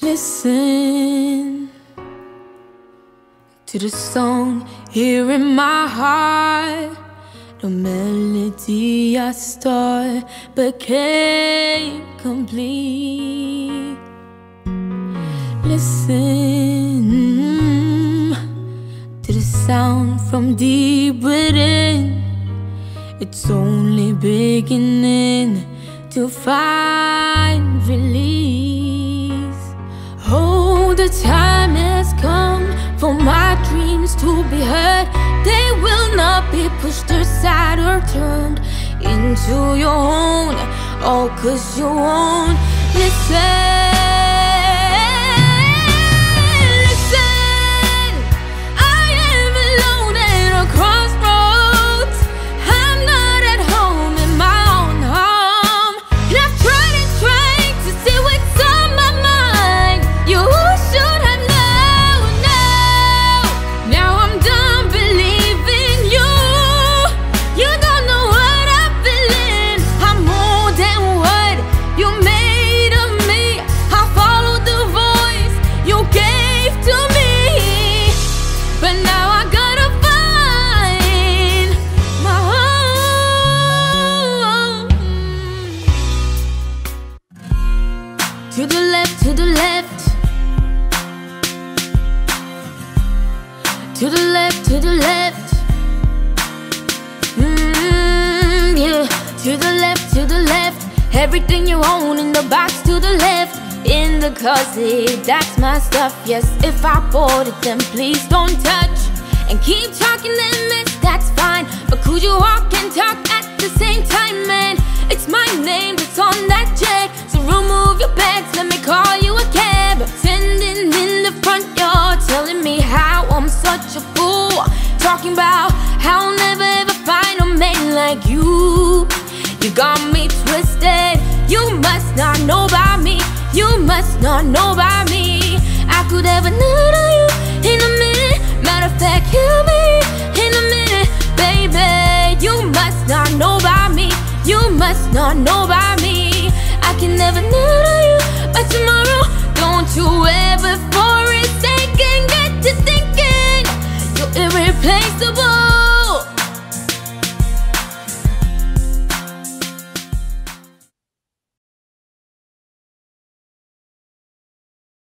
Listen to the song here in my heart. The melody I start but can't complete. Listen to the sound from deep within. It's only beginning to find release. Oh, the time has come for my dreams to be heard. They will not be pushed aside or turned into your own. All cause you won't. Listen, To the left, to the left. To the left, to the left. Mm, yeah. To the left, to the left. Everything you own in the box to the left. In the closet, that's my stuff. Yes, if I bought it, then please don't touch. And keep talking that mess, that's fine. But could you walk and talk at the same time, man? It's my name that's on that such a fool Talking about how I'll never ever find a man like you. You got me twisted. You must not know about me. You must not know about me. I could ever know on you in a minute. Matter of fact, kill me in a minute Baby, you must not know about me. You must not know about me. I can never know on you by tomorrow place to walk.